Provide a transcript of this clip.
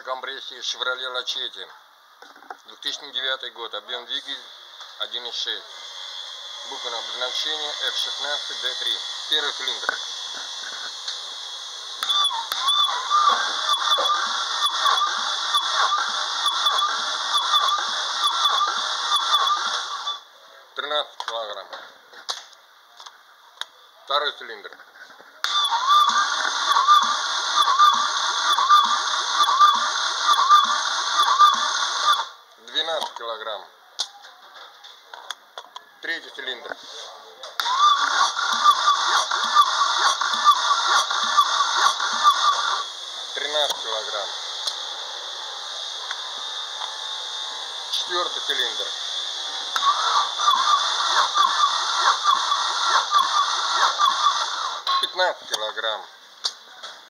двигатель компрессии Chevrolet Lachetti. 2009 год. Объем двигателя 1.6. Буква обозначения F16D3. Первый цилиндр. Тринадцать килограмм. Второй цилиндр. Килограмм. Третий цилиндр. Тринадцать килограмм. Четвертый цилиндр. Пятнадцать килограмм.